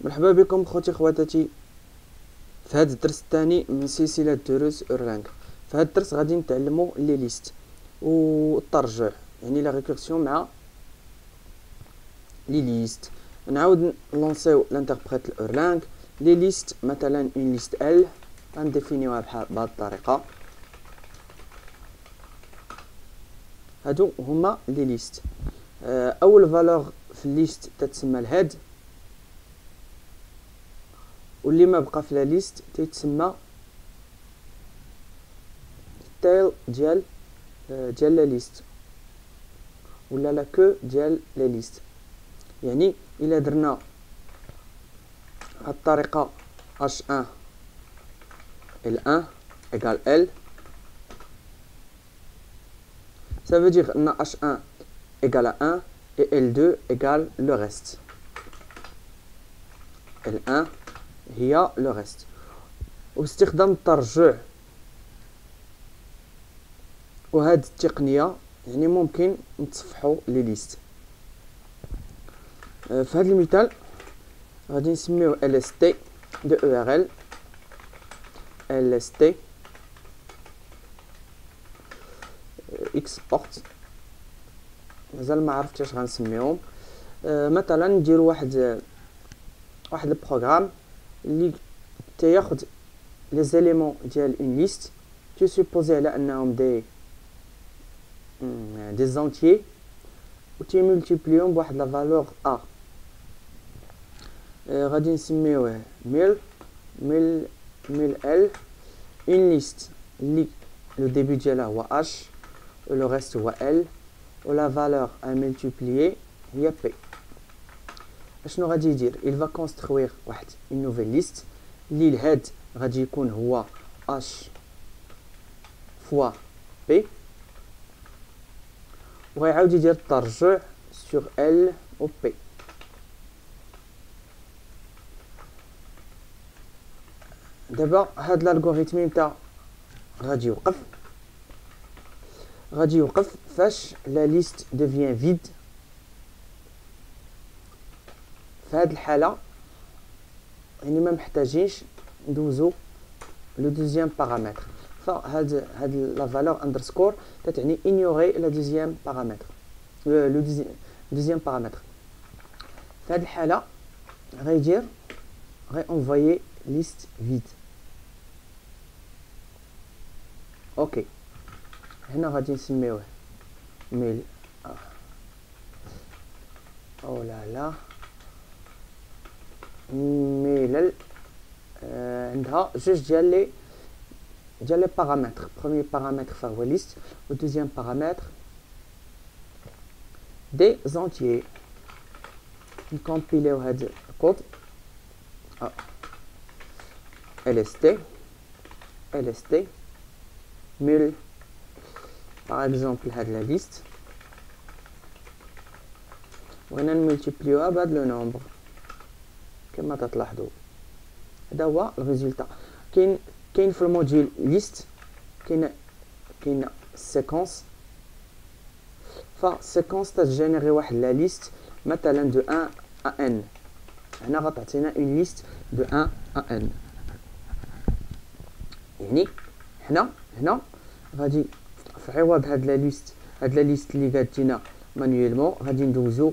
مرحبا بكم خوتي خواتاتي. في هذا الدرس الثاني من سلسلة دروس اورلانغ في هذا الدرس غادي نتعلمو لي ليست والترجع يعني لا ريكورسيون مع لي ليست. نعاود نلونسيو لانتربريت الاورلانغ لي ليست مثلا اون ليست ال غنديفينيوها بحال بهذه الطريقة. هادو هما لي ليست. أول فالور في الليست تتسمى الهيد واللي ما بقى في لا ليست تيتسمى التايل ديال ديال لا ليست ولا لا كو ديال لا ليست يعني الا درنا هاد الطريقه h1 l1 égale l ça veut dire ان h1 égale à 1 et L2 égale le reste. L1 هي لو ريست واستخدام الترجع. وهاد التقنية يعني ممكن نتصفحو لي ليست. آه، في هذا المثال غادي نسميو ال اس تي دو أو ار ال ال اس تي اكسبورت مازال ما عرفتش اش غنسميهم آه، مثلا نديرو واحد واحد البروغرام. اللي تياخد لي زيليمون ديال اون ليست تي سوبوزي على انهم دي دي زونتيي و تي مولتيبليهم بواحد لا فالور ا آه غادي نسميوه ميل ميل ميل ال اون ليست اللي لو ديبي ديالها هو اش و لو ريست هو ال la valeur à multiplier هي P. اشنو غادي يدير؟ Il va construire واحد une nouvelle liste. اللي الهاد غادي يكون هو h fois p. وغيعاود يدير الترجع sur l و p. دابا هاد الالغوريثم نتا غادي يوقف؟ غادي يوقف فاش لا ليست devient vide. في هاد الحالة يعني ما محتاجينش ندوزو لو دوزيام بارامتر فهاد هاد لا فالور اندرسكور تتعني ignorer لا دوزيام بارامتر لو دوزيام بارامتر في هاد الحالة غيدير غي انفويي ليست فيد اوكي هنا غادي نسميوه ميل او لا لا ميل آه عندها جوج ديال لي ديال لي بارامتر بروميير بارامتر فهو ليست و دوزيام بارامتر دي زونتيي نكومبيليو هاد الكود اه lst lst ميل par exemple هاد لا ليست بغينا نملتيبليوها بهاد لو نومبر كما تلاحظوا هذا هو الريزولتا. كاين كاين في الموديل ليست كاين كاين سيكونس. فسيكونس تجينيري واحد لا ليست مثلا دو 1 أ أن. هنا غتعطينا اون ليست دو 1 أ أن. يعني هنا هنا غادي في عوض هاد لا ليست هاد لا ليست اللي جاتينا مانيويلمون غادي ندوزو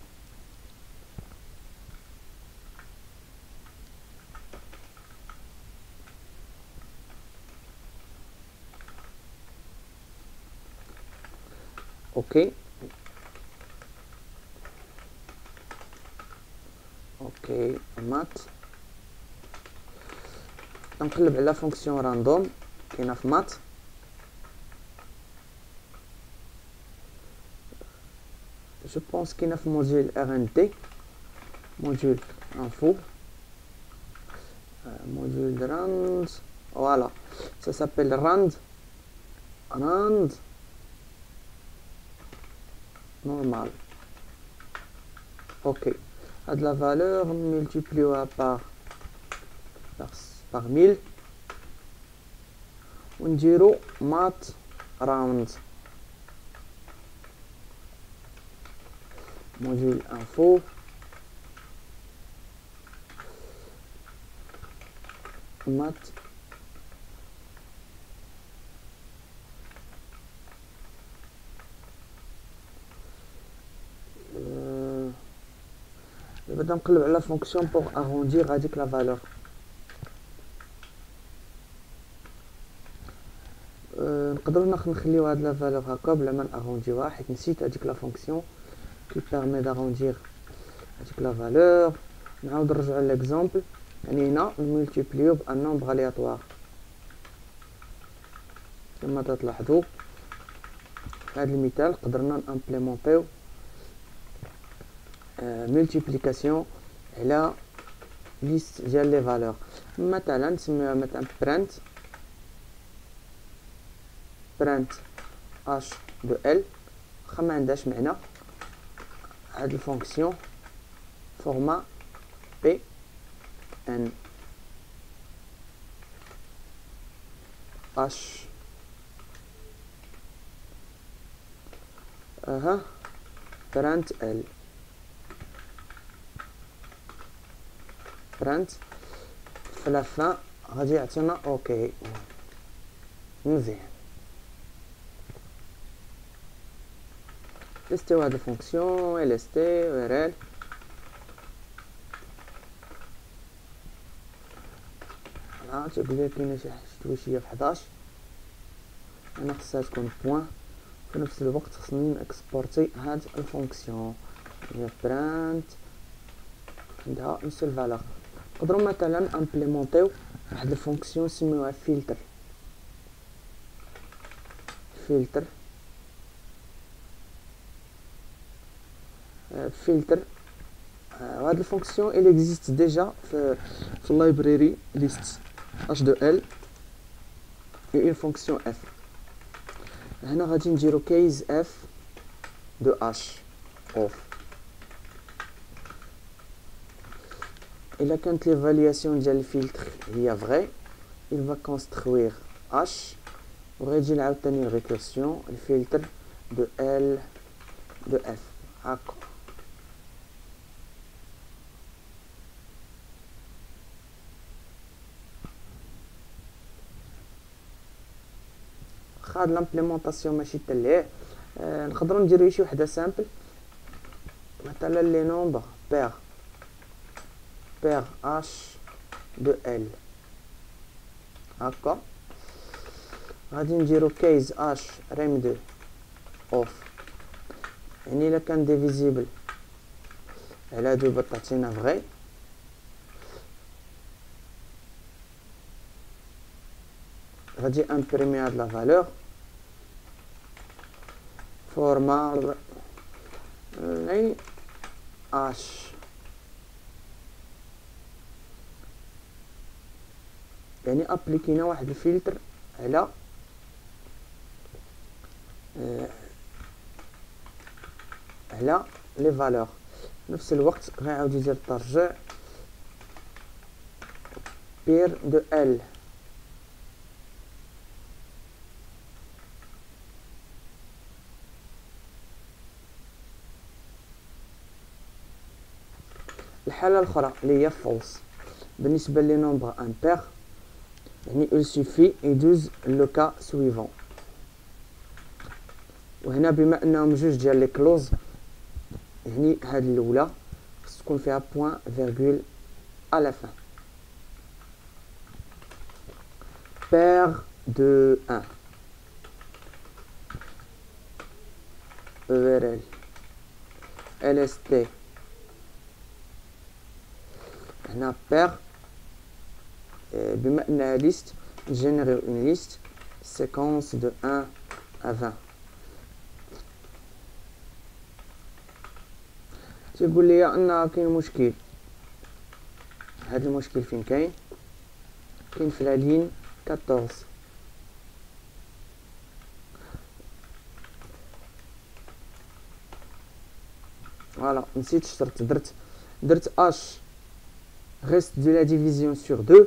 Ok. Ok, math. نقلب على فونكسيون راندوم كاينه في مات je pense qu'il y a un module RNT, module info. module de rand voilà ça s'appelle rand rand normal. Ok. A de la valeur, multipliée par, par, par 1000. On dirait mat round. Module info. Mat دابا نقلب على فونكسيون بوغ اغوندير هذيك لا فالور نقدروا نخليو هاد لا فالور هكا بلا ما ناغونديوها حيت نسيت هذيك لا فونكسيون qui permet d'arrondir avec la valeur. On va à l'exemple. On multiplie un nombre aléatoire. كما تلاحظوا هذا المثال قدرنا نامبليمونطيو multiplication على liste ديال لي فالور مثلا نسميوها مثلا print print h de l واخا ما عندهاش معنى هذه الفونكسيون فورما بي ان اش اها برانت ال فرانت في لافان غادي يعطينا أوكي مزيان تيستيو هاد الفونكسيون ال اس تي و ار ال تيبدا كاينة شي حاجة شتويشيه في 11 أنا خصها تكون بوان في نفس الوقت خصني نكسبورتي هاد الفونكسيون هي برانت عندها نفس الفالور نقدروا مثلا امبليمونطيو واحد الفونكسيون نسميوها فلتر فلتر filtre euh, la fonction elle existe déjà sur la librairie list h2l et une fonction f هنا غادي نديرو case f de h off quand l'évaluation du filtre est vraie il va construire h وغادي نعاود ثاني récursion le filtre de l de f هكا واخا هاد لامبليمونطاسيون ماشي تليه آه نقدروا نديرو شي وحده سامبل مثلا لي نومبر بير بير اش دو ال هكا غادي نديرو كيز اش ريم دو اوف يعني الا كان ديفيزيبل على دو تعطينا فغي غادي امبريمي هاد لا فالور فورمال اي اش يعني ابليكينا واحد الفلتر على على لي فالور نفس الوقت غيعاود يدير الترجيع بير دو ال الحالة الأخرى اللي هي فولس بالنسبة لي نومبر امبير il suffit يدوز لو كا سويفون وهنا بما انهم جوج ديال لي كلوز يعني هاد الاولى خص تكون فيها بوين فيرغول على فان paire de 1 ERL LST هنا بير بما انها ليست نجينيريو اون ليست séquence de 1 à 20 تيقول لي ان كاين مشكل هذا المشكل فين كاين كاين في لا لين 14 فوالا نسيت شرط درت درت اش reste de la division sur 2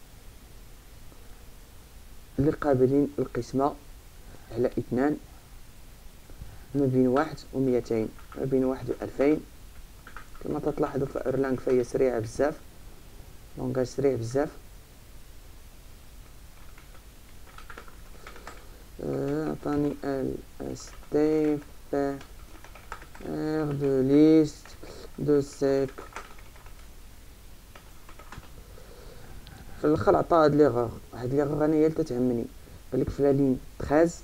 اللي قابلين القسمة على اثنان ما بين واحد وميتين ما بين واحد وألفين. كما تلاحظوا في ايرلانغ فهي سريعة بزاف لونغاج سريع بزاف. عطاني ال اس تي بي آر دو ليست دو سيك. في الاخر عطا هاد ليغور هاد ليغور انا هي اللي تتهمني قالك في لا لين 13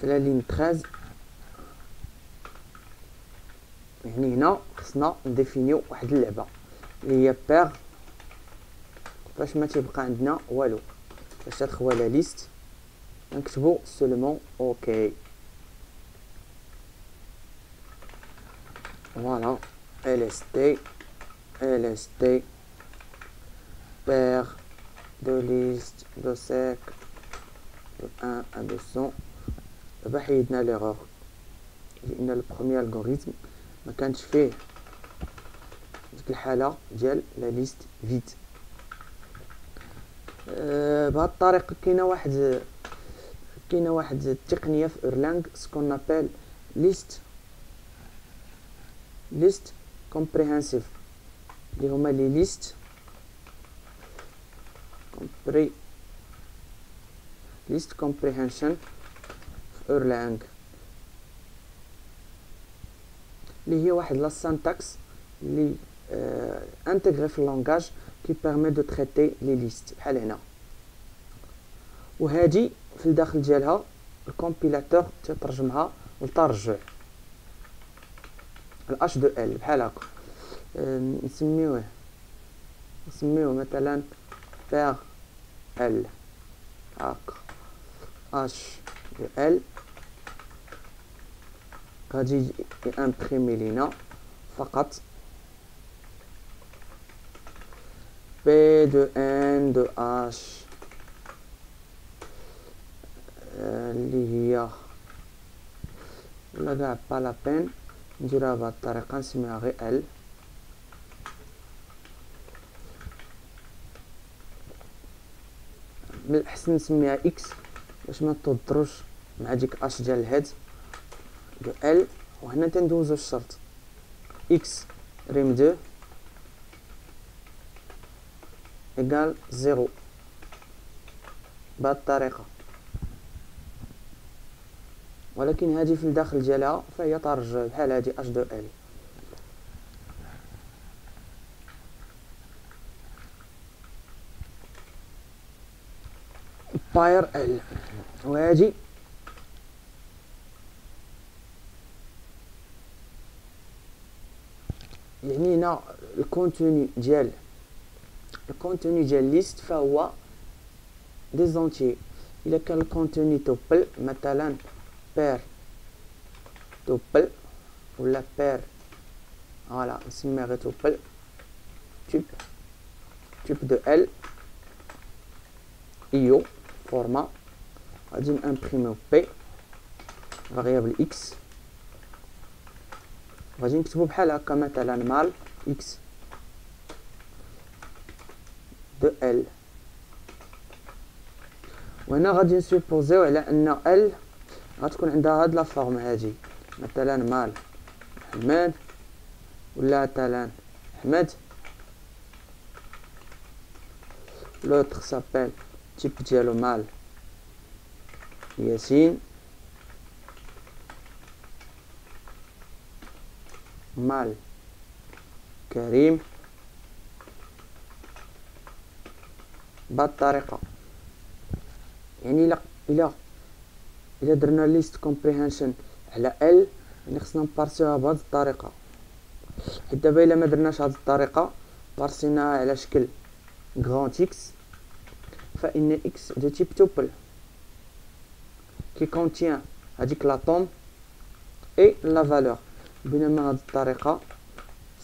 في لا لين 13 يعني هنا خصنا نديفينيو واحد اللعبه اللي هي بير فاش ما تيبقى عندنا والو فاش تدخل لا ليست نكتبو سولمون اوكي فوالا LST, LST, paire de liste de sec de 1 à 200 دابا حيدنا ليغور لأن البروميي الغوريثم ما كانش فيه ديك الحاله ديال لا ليست فيد أه بهاد الطريقة كاينة واحد كاينة واحد التقنيه في اورلانغ سكون ابل ليست ليست comprehensive. اللي هما لي ليست compre list comprehension في اورلانغ اللي هي واحد لا سانتاكس اللي انتغري في اللونغاج كي بيرمي دو تريتي لي ليست بحال هنا وهادي في الداخل ديالها الكومبيلاتور تيترجمها للترجع الاش دو ال بحال هكا نسميوه نسميوه مثلا بير ال هاكا اش دو ال غادي امبريمي لينا فقط بي دو ان دو اش اللي هي ولا كاع با لا بين نديرها بهاد الطريقة نسميها غير ال من الاحسن نسميها إكس باش ما تضروش مع ديك أش ديال الهيد دو إل وهنا تندوزو الشرط إكس ريم دو إيكال زيرو. بهاد الطريقة. ولكن هذه في الداخل ديالها فهي ترجع بحال هذه اش دو ال باير ال وهذه يعني هنا الكونتوني ديال الكونتوني ديال ليست فهو دي زونتي إلا كان الكونتوني توبل مثلا بير توبل ولا بير فوالا نسميها غير توبل تيب تيب دو ال ايو فورما غادي نامبريميو بي فاريابل اكس غادي نكتبو بحال هكا مثلا مال اكس دو ال وهنا غادي نسوبوزيو على ان ال غتكون عندها هاد لا فورم هادي. مثلا مال محمد ولا مثلا احمد لوتر سابيل تيب ديالو مال ياسين مال كريم بهاد الطريقة يعني الا الا الا درنا ليست كومبريهنشن على ال يعني خصنا نبارسيوها بهاد الطريقه حيت دابا الا ما درناش هاد الطريقه بارسيناها على شكل غرانت اكس فان اكس دو تيب توبل كي كونتيان هذيك لا طوم اي لا فالور بينما هاد الطريقه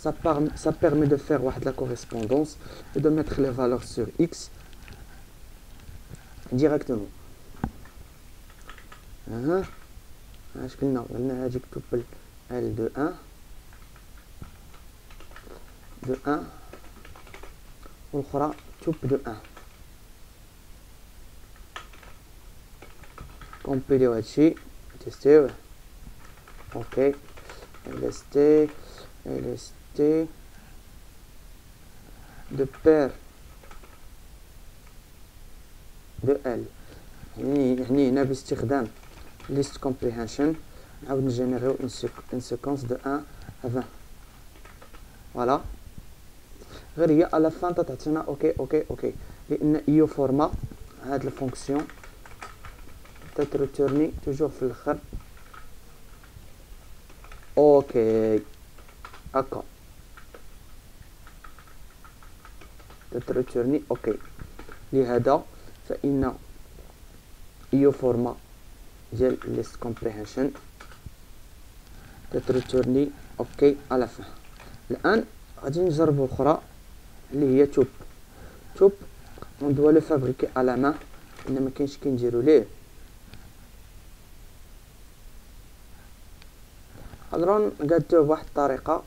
ça, ça permet de faire la correspondance et de mettre les valeurs sur x directement. اش قلنا قلنا هذيك توبل ال دو 1 دو 1 والاخرى توب دو 1 كومبيليو هادشي تيستيوه اوكي لستي لستي دو بير دو ال يعني يعني هنا باستخدام list comprehension نعاود نجينيريو ان سيكونس دو 1 ا 20 فوالا غير هي على فان تعطينا اوكي اوكي اوكي لان ايو فورما هاد الفونكسيون تترتورني توجور في الاخر اوكي هكا تترتورني اوكي لهذا فان ايو فورما ديال ليست كومبريهنشن تترتورني أوكي على فين الان غادي نجربو أخرى اللي هي توب. توب اون دوا لو فابريكي على ما ان ما كاينش كي نديرو ليه. نقدروا نقادوه بواحد الطريقة.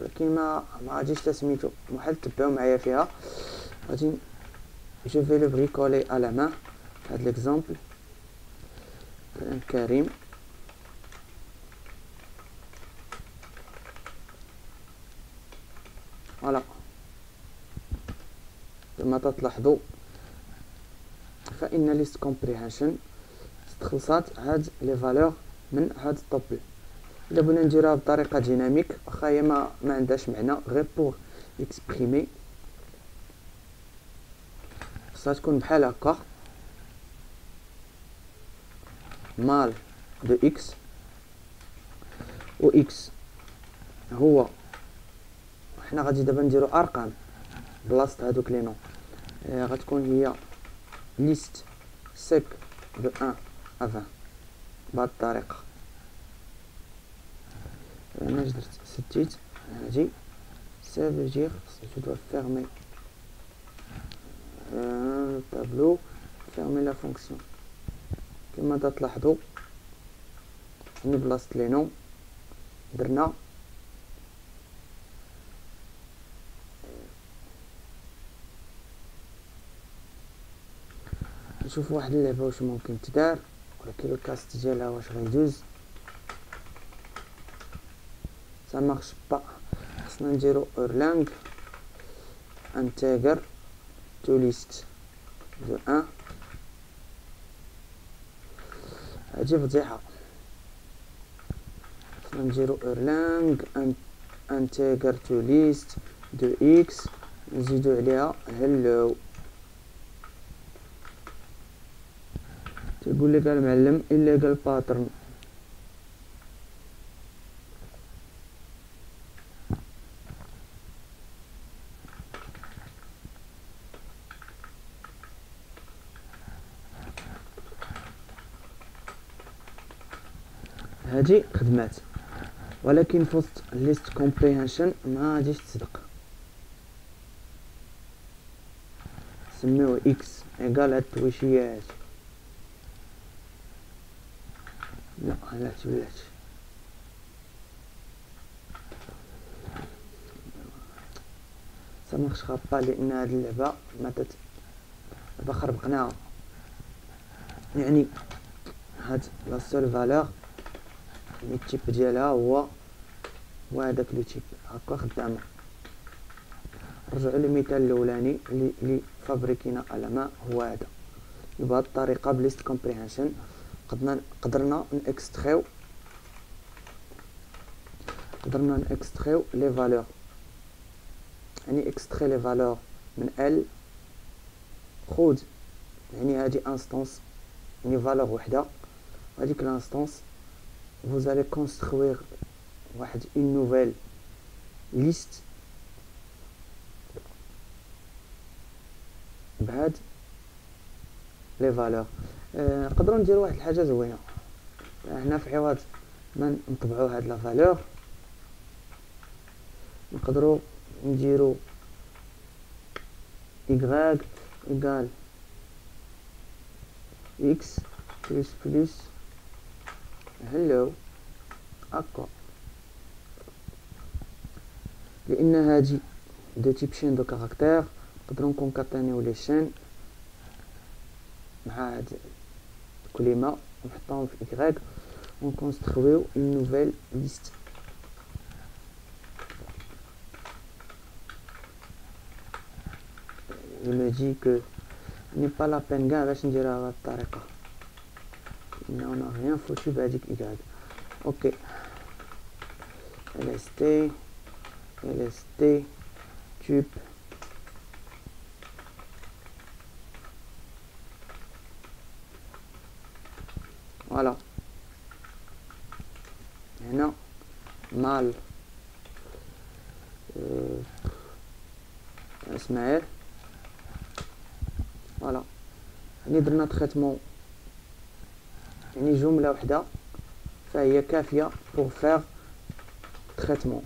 ولكن ما ما غاديش تسميتو. محال تبعو معايا فيها. غادي جو في لو بريكولي على ما هاد ليكزامبل. كريم. فوالا. كما تلاحظوا فإن ليست كومبريهنشن استخلصات هاد لي فالور من هاد الطوبل إلا بغينا نديروها بطريقة ديناميك واخا هي ما ما عندهاش معنى. غير بوغ اكسبريمي خصها تكون بحال هكا. مال دو اكس و اكس هو حنا غادي دابا نديرو ارقام بلاصه هادوك لي نو آه غتكون هي ليست سيك دو 1 ا 20 بهاد الطريقه انا درت سديت هادي ça veut dire que je dois fermer euh, le tableau fermer la fonction كما تلاحظوا؟ من بلاصة لي نو درنا. نشوف واحد اللعبة واش ممكن تدار. ولكن الكاست ديالها واش غيدوز سا مارش با خصنا نديرو اورلانغ انتجر تو ليست دو ان هادي فضيحة نديرو ارلانغ انتيغر تو ليست دو إكس نزيدو عليها. هلو. تيقول لك المعلم الا قال باترن هادي خدمات. ولكن في وسط ليست كومبريهنشن ما غاديش تصدق. سميوه إكس ايكال هاد التويشيات لا لا بلات سامحش خاطا لأن هاد اللعبة ماتت دابا خربقناها. يعني هاد لا سول فالور يعني التيب ديالها هو هو هداك لو تيب. هكا خدامة. نرجعو للمثال الأولاني اللي فابريكينا ما هو هذا. بهاد الطريقة بليست كومبريهنشن قدرنا قدرنا نكستريو قدرنا نكستريو لي فالور. يعني إكستري لي فالور من ال خذ يعني هذه انستانس يعني فالور وحدة. هذيك لانستانس vous allez construire une nouvelle liste. بهاد لي فالور نقدروا نديروا واحد الحاجة زوينة. هنا في عوض ما نطبعوا هاد لا فالور نقدروا نديروا y égale x plus plus hello هكا لان هادي دو تيب شين دو كاركتير نقدروا نكونكاتينيو لي شين مع هاد الكلمه ونحطهم في y ونكونسترويو اون نوفيل ليست il me dit que n'est pas la peine كاع باش نديرها بهذه mais on n'a rien foutu basic y. Ok. LST, LST, tube. Voilà. Et non, mal. Euh, Voilà. On a traitement يعني جمله وحده فهي كافيه بوغ فيغ تريتمون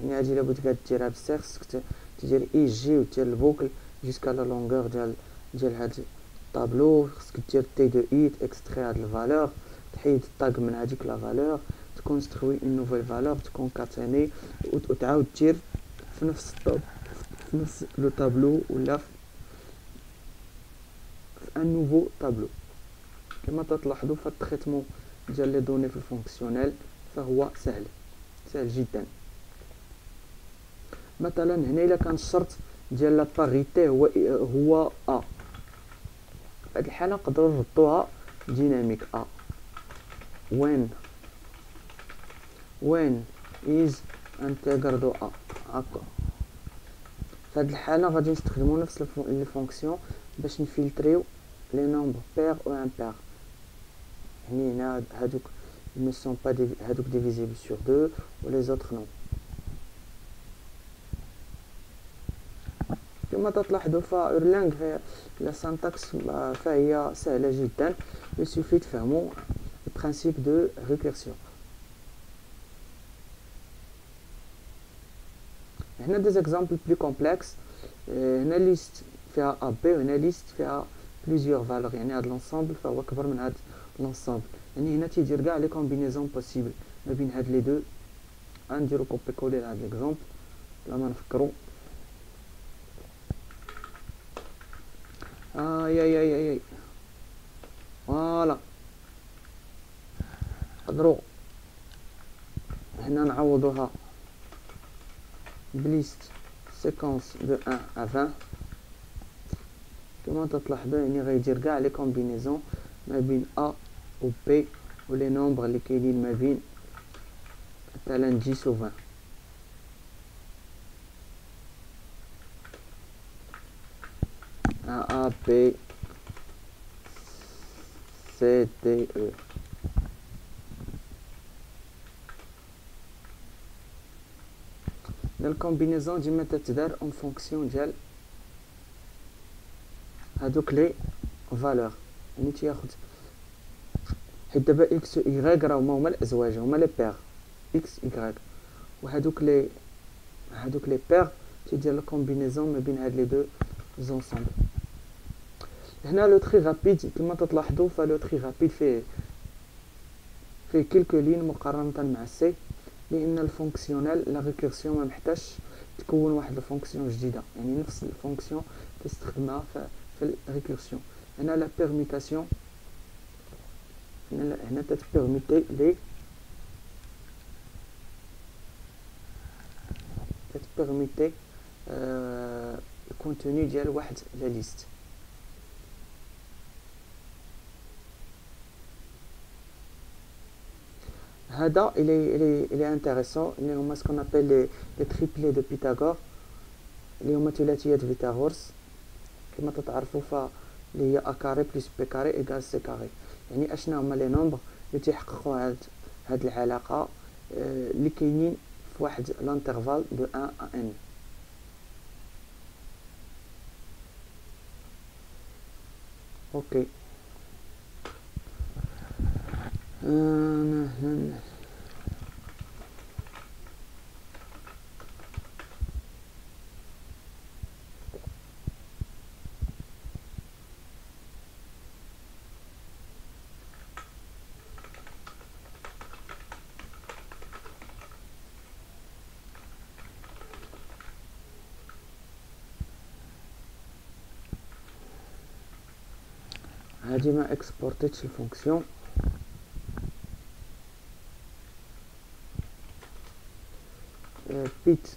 يعني هادي لابد كاع ديرها بزاف خصك تدير اي جي ودير البوكل جوسكا لا لونغور ديال ديال هاد الطابلو خصك دير تي دو ايت اكستري هاد الفالور تحيد الطاق من هذيك لا فالور تكونستروي اون نوفيل فالور تكونكاتيني وتعاود دير في نفس الطاب في نفس لو طابلو ولا في ان نوفو طابلو كما تلاحظوا فالتريتمون ديال لي دوني في الفونكسيونيل فهو سهل سهل جدا. مثلا هنا إلا كان الشرط ديال لا باريتي هو هو إ في هذه الحالة نقدروا نردوها ديناميك ا when when is integer دو a. هكا في هاد الحالة غادي نستخدمو نفس لي فونكسيون باش نفلتريو لي نومبر بير و امبير يعني هنا هادوك ne sont pas هادوك ديفيزيبل sur 2 و les autres non كما تلاحظوا فاورلانغ في لا سانتاكس فهي سهله جدا يسوفي تفهموا principe de récursion. On a des exemples plus complexes. On a liste fait A, B, on a liste fait plusieurs valeurs. Il y a de l'ensemble, fait l'ensemble. On a تيدير كاع les combinaisons possibles ما بين هاد les deux. نديرو كوبي كولي لهاد l'exemple لا ما نفكرو اي اي اي اي فوالا نقدروا هنا نعوضوها بليست سيكونس دو 1 ا 20 كما تلاحظوا يعني غيدير كاع لي كومبينيزون ما بين ا و بي و لي نومبر اللي كاينين ما بين مثلا 10 و 20 A, B, C, D, E. الكومبينيزون ديما تتدار اون فونكسيون ديال هادوك لي فالور يعني تياخد حيت دابا إكس و ايغريك راهما هما الأزواج هما لي بير إكس ايغريك وهادوك لي هادوك لي بير تيدير الكومبينيزون ما بين هاد لي دو زونسومبل هنا لو تري رابيد كما تلاحظوا فلو تري رابيد فيه فيه كيلكو لين مقارنة مع سي لأن الفونكسيونيل لا ريكورسيون ما محتاجش تكون واحد الفونكسيون جديدة. يعني نفس الفونكسيون تستخدمها في الريكورسيون. هنا لا بيرميتاسيون هنا هنا تتبيرميتي لي تتبيرميتي آه الكونتوني ديال واحد لا ليست هذا il est, il est, il est intéressant اللي هما ce qu'on appelle les, les triplés de Pythagore اللي هما ثلاثيات فيتاغورس كما تتعرفوا ف اللي هي ا كاري بلس بي كاري ايكال سي كاري يعني اشنا هما لي نومبر اللي تيحققوا هاد هاد العلاقة آه، اللي كاينين في واحد لانترفال دو 1 أ إن. أوكي. هادي ما اكسبورتيتش الفونكسيون بيت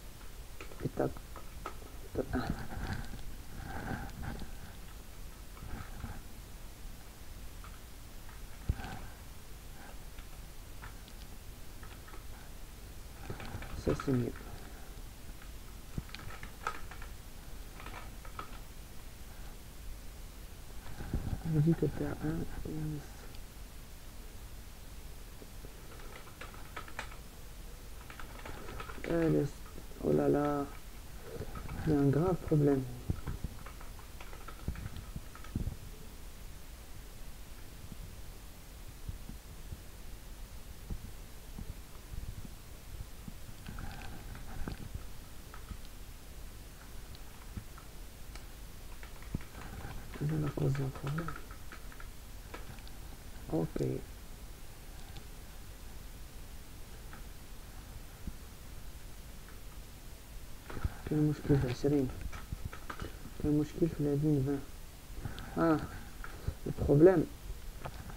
بيتا Ça c'est mieux. Un. Euh, oh là là, un grave problème. كان مشكل في عشرين كان مشكل في العشرين فان آه البروبليم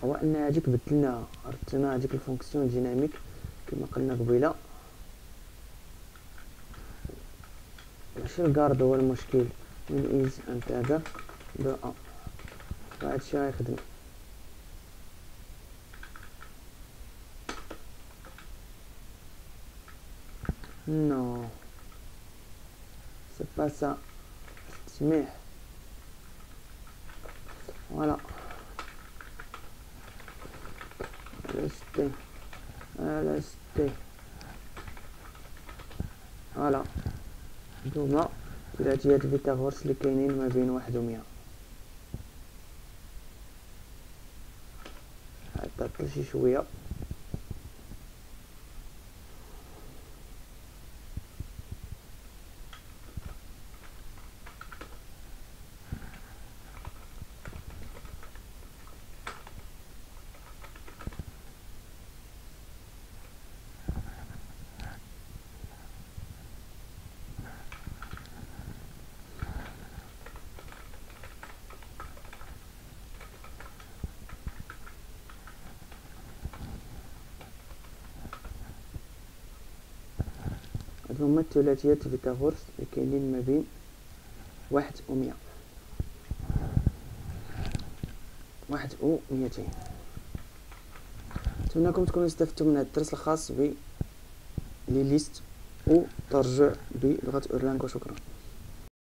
هو ان هاديك بدلنا ردنا هاديك الفونكسيون ديناميك كما قلنا قبيلة. ماشي الكارد هو المشكل؟ من از انتاجر دو ا وهادشي غيخدم نو. c'est passe à estimer. Voilà. LST. LST. فوالا هادو ثلاثيات فيتاغورس اللي كاينين ما بين واحد ومية حتى شي شوية هما الثلاثيات فيتاغورس اللي كاينين ما بين واحد ومية واحد و ميتين نتمنىكم تكونوا استفدتوا من هذا الدرس الخاص ب لي ليست و ترجع بلغة اورلانغو شكرا.